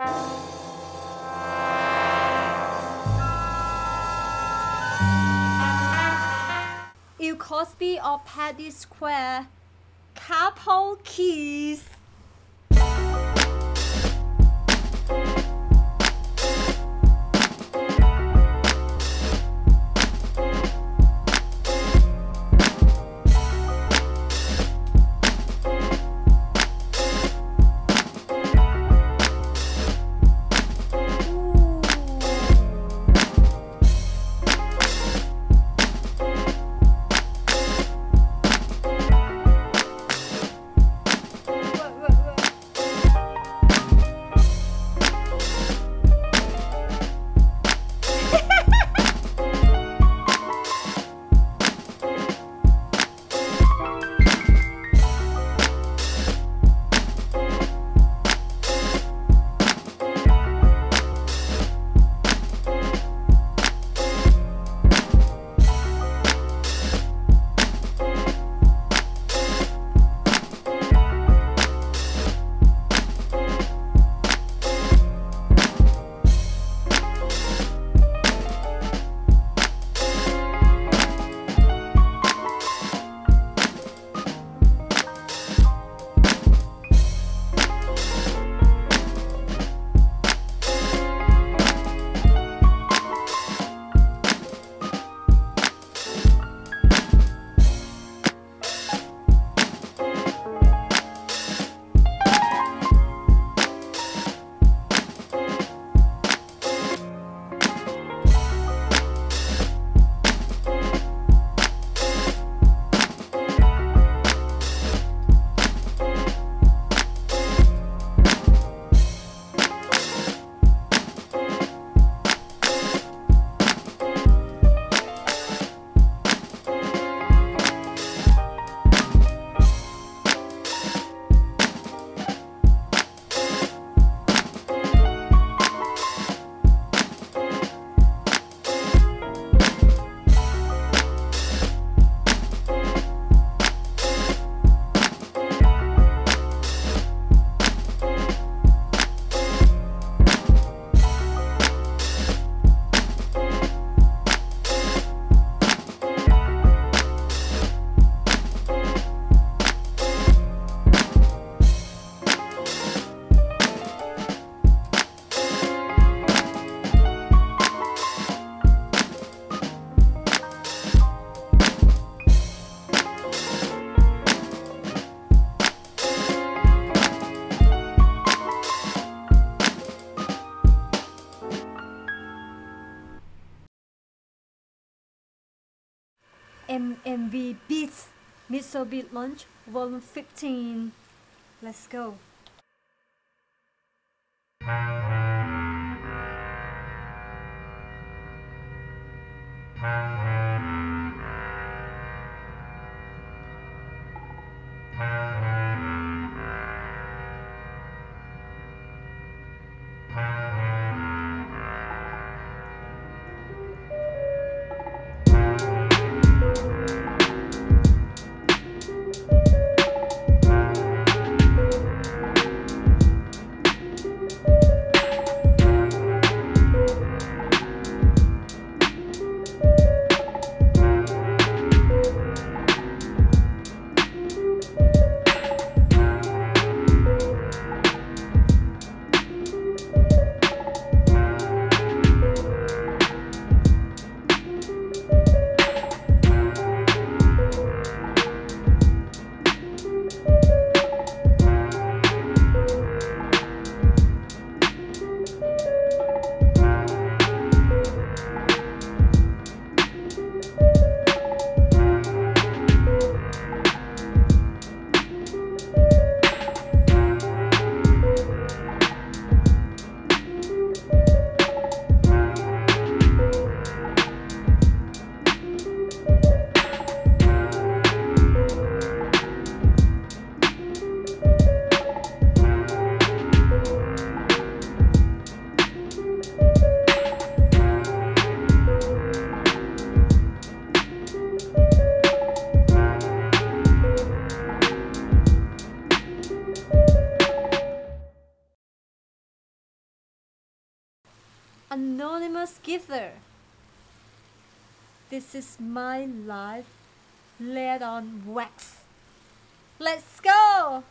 Ill Cosby of Paddy Square, Carpal Keys. MV Beats Missile Beat Launch Volume 15. Let's go. This is my life laid on wax. Let's go!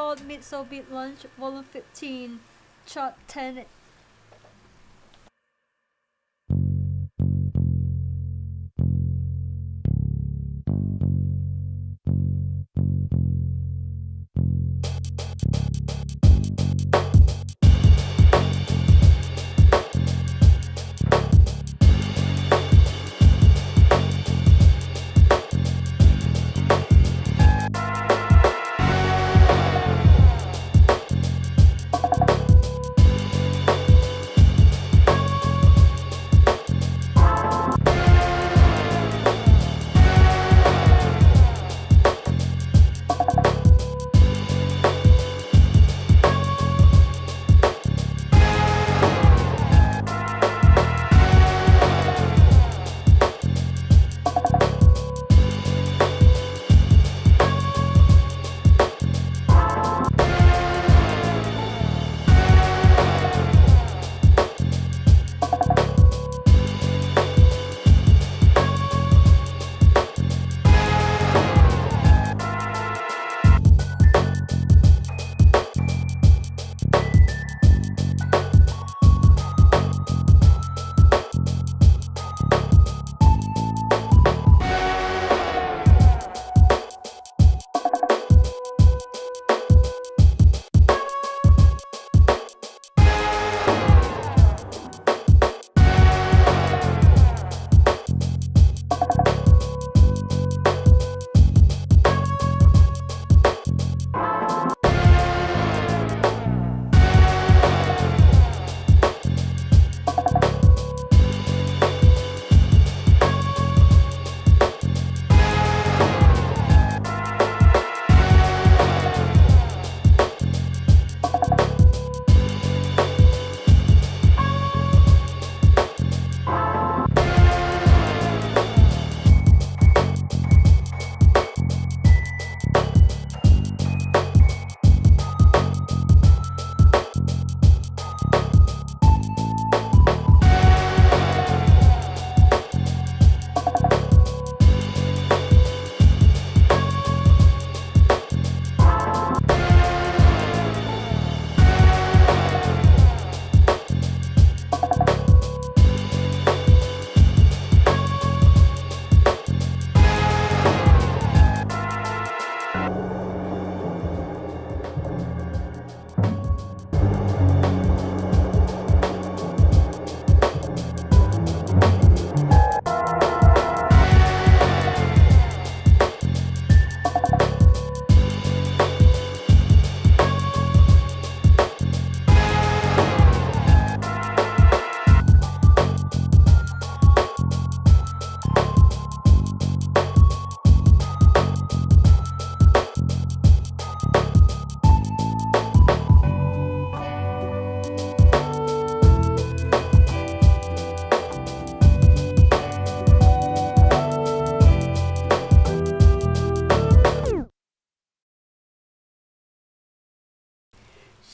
Road Beat Lunch Volume 15 Chart 10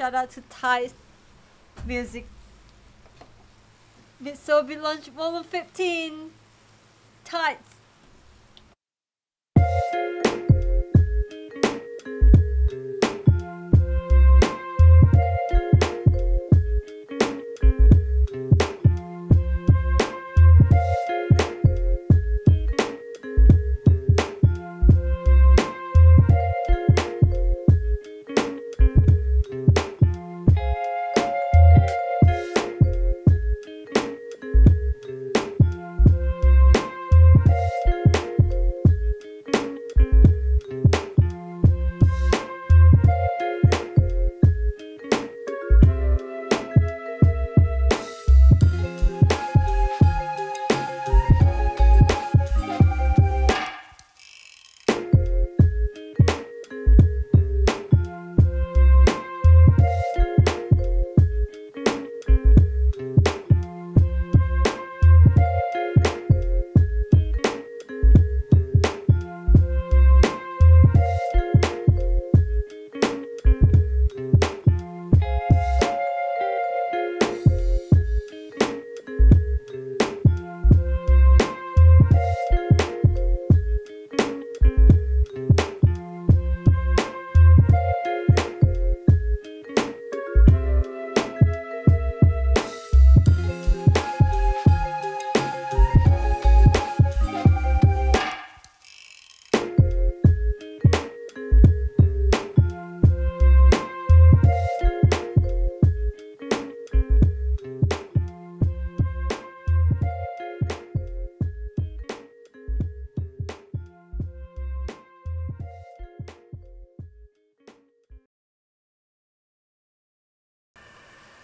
Shout out to Thai Music. Mitsubi Launch Volume 15. Tights.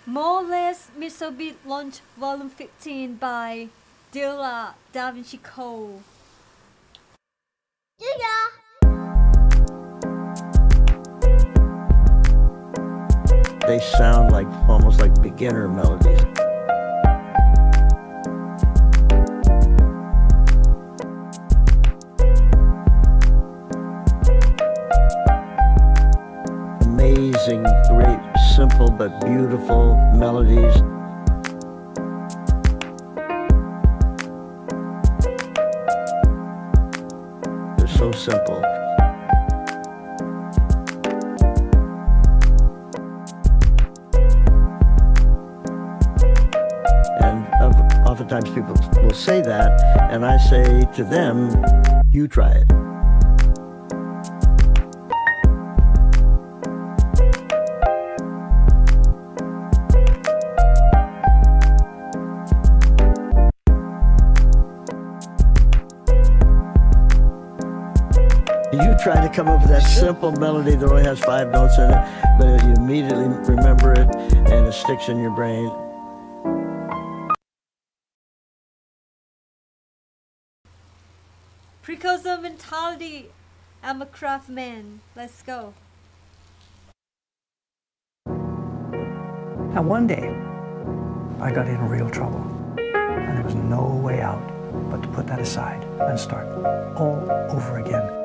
More or less Missile Beat Launch Volume 15 by Dilla Da Vinci Cole. They sound like almost like beginner melodies. Simple but beautiful melodies. They're so simple. And oftentimes people will say that, and I say to them, you try it. You try to come up with that simple melody that only has five notes in it, but you immediately remember it and it sticks in your brain. Precursor mentality. I'm a craftsman. Let's go. Now, one day, I got in real trouble, and there was no way out but to put that aside and start all over again.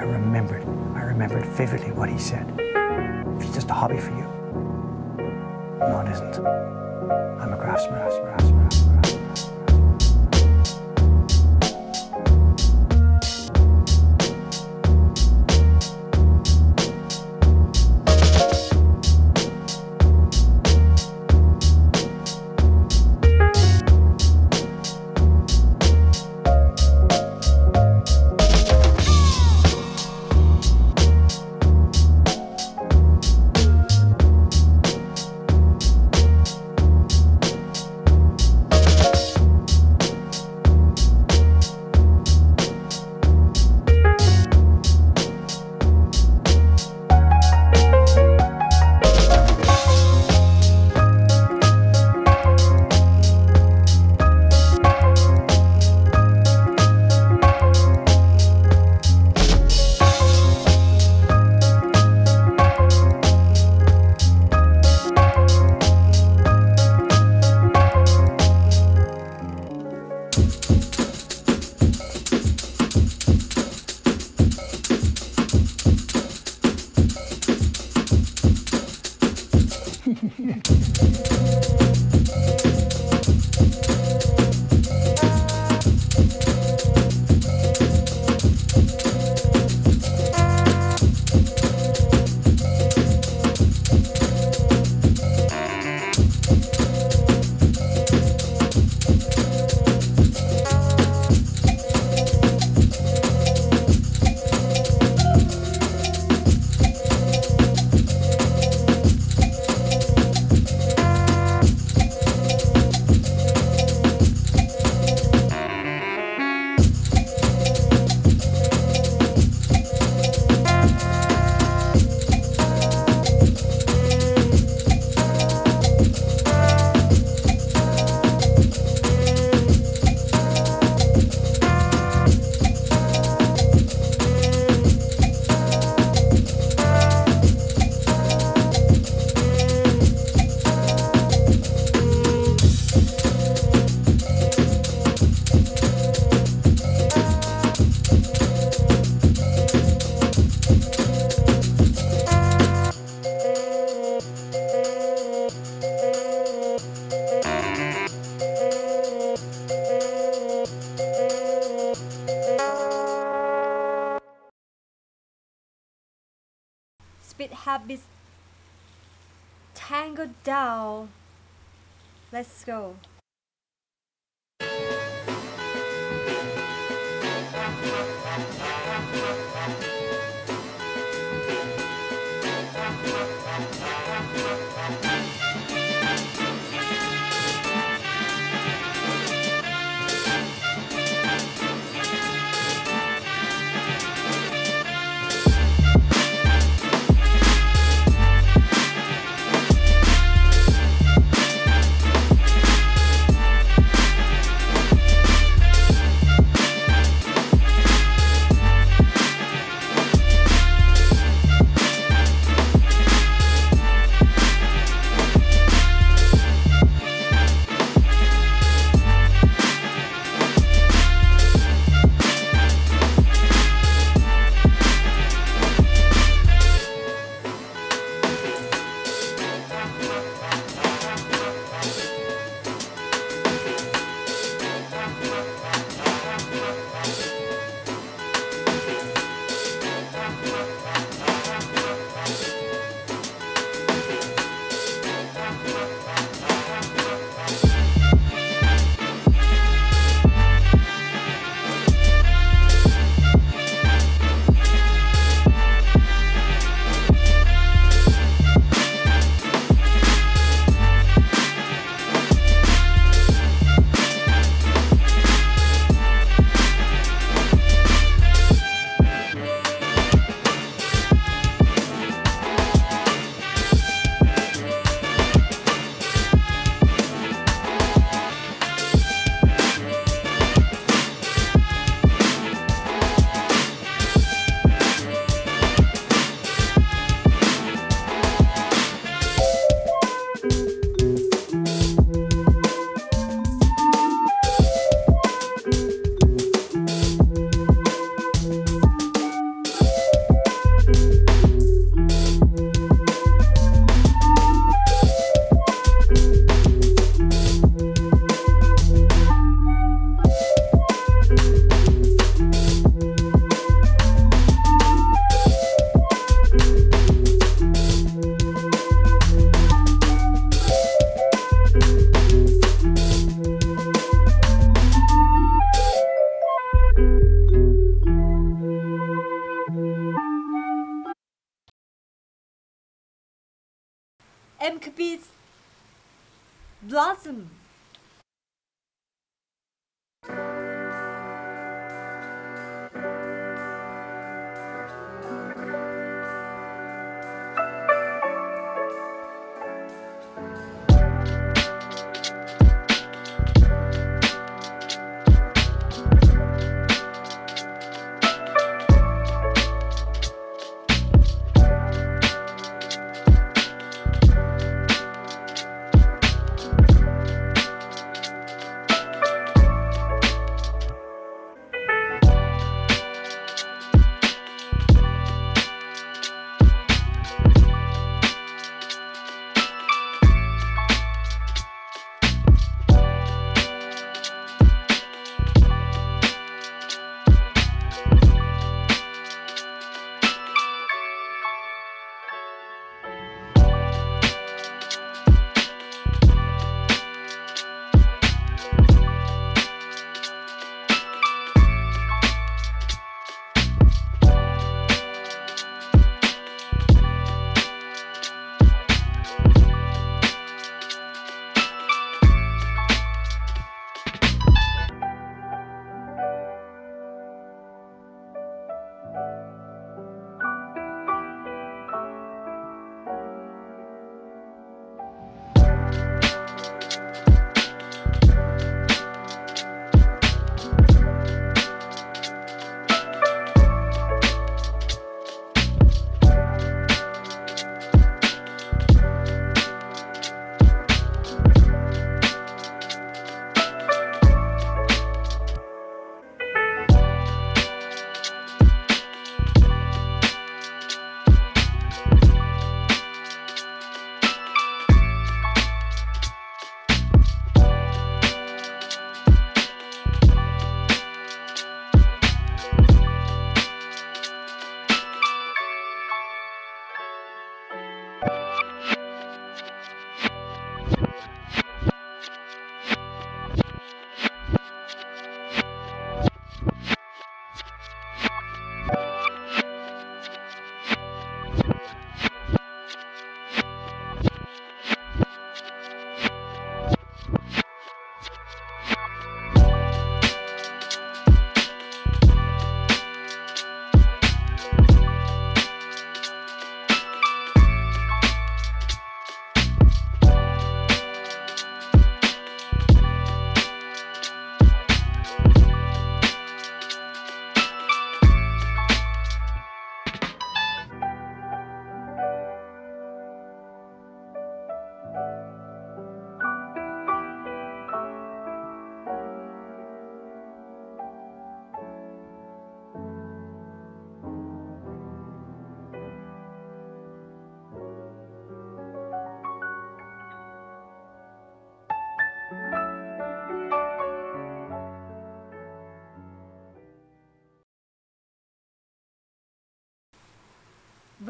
I remembered, I remembered vividly what he said. It's just a hobby for you. No, it isn't. I'm a craftsman. craftsman, craftsman, craftsman. Down. Let's go.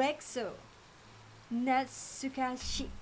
Vexo Natsukashii.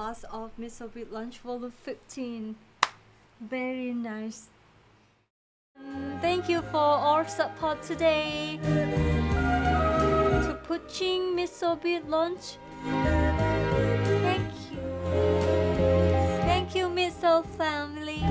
Last of miso with lunch volume 15. Very nice. Thank you for all support today. To Puching Missile Beat Launch. Thank you. Thank you, Missile family.